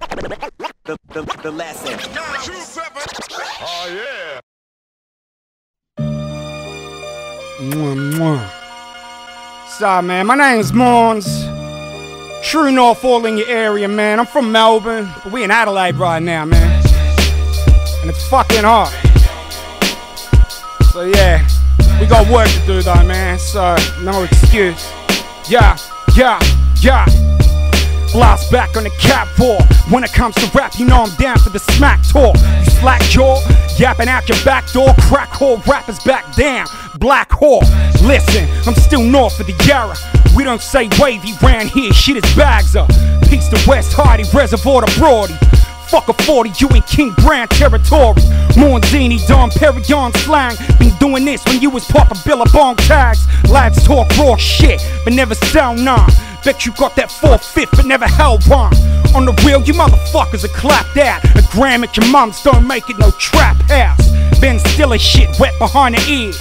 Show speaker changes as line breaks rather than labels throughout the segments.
The, the, the lesson.
Oh yeah.
Mwah, mwah. Sorry, man. My name's Maundz. True North all in your area, man. I'm from Melbourne, but we in Adelaide right now, man. And it's fucking hot. So yeah, we got work to do though, man. So no excuse. Yeah, yeah, yeah. Blast back on the catwalk. When it comes to rap, you know I'm down for the smack talk. You slack jaw, yapping out your back door. Crack hole rappers back down. Black Hawk, listen, I'm still north of the Yarra. We don't say wavy round here, shit is bags up. Peace to West Hardy, Reservoir to Brody. Fuck a 40, you in King Brand territory. Monzini, Dom Perignon slang. Been doing this when you was poppin' Billabong tags. Lads talk raw shit, but never sound none. Bet you got that 4 5 but never held one. On the real, you motherfuckers are clapped out. A gram at your mum's don't make it no trap house. Ben Stiller shit wet behind the ears.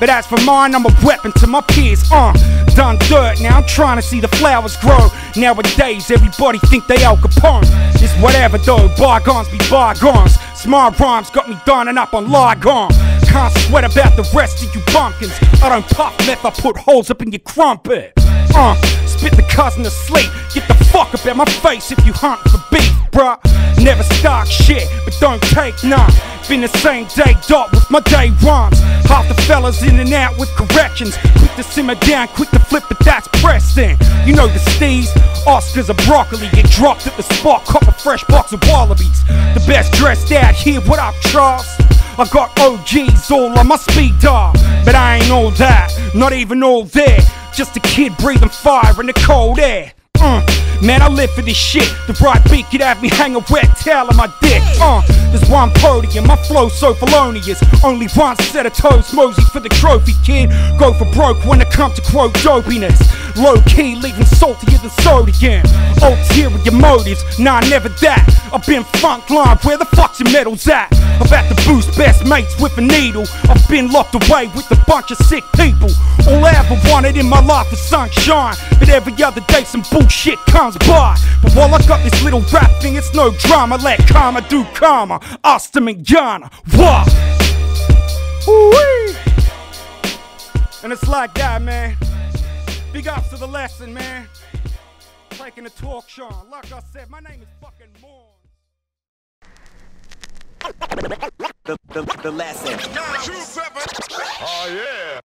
But as for mine, I'm a weapon to my peers. Uh, done dirt, now I'm trying to see the flowers grow. Nowadays, everybody think they Al Capone. It's whatever though, bygones be bygones. Smart rhymes got me donning up on Lygon. Can't sweat about the rest of you bumpkins. I don't puff meth, I put holes up in your crumpet. Uh, spit the cousin to sleep. Get the fuck up out my face if you hunt for beef, bruh. Never start shit, but don't take none. Been the same day dot with my day rhymes. Half the fellas in and out with corrections. Quick to simmer down, quick to flip, but that's Preston. You know the steez, Oscars of broccoli. Get dropped at the spot, cop a fresh box of wallabies. The best dressed out here, what up, Charles? I got OGs all on my speed dial, but I ain't all that, not even all there. Just a kid breathing fire in the cold air. Uh, man, I live for this shit. The bright beat could have me hang a wet towel on my dick. Uh, there's one podium, my flow so felonious. Only one set of toes, mosey for the trophy, kid. Go for broke when it comes to quote dopiness. Low key, leaving saltier than sodium. Ulterior motives, nah, never that. I've been front line, where the fuck's your medals at? Had to boost best mates with a needle. I've been locked away with a bunch of sick people. All I ever wanted in my life was sunshine. But every other day, some bullshit comes by. But while I got this little rap thing, it's no drama. Let karma do karma. Austin and Ghana. What? Woo-wee. And it's like that, man. Big ups to the lesson, man. Taking a talk, Sean. Like I said, my name is fucking Morn.
The, the, the lesson.
Oh yeah.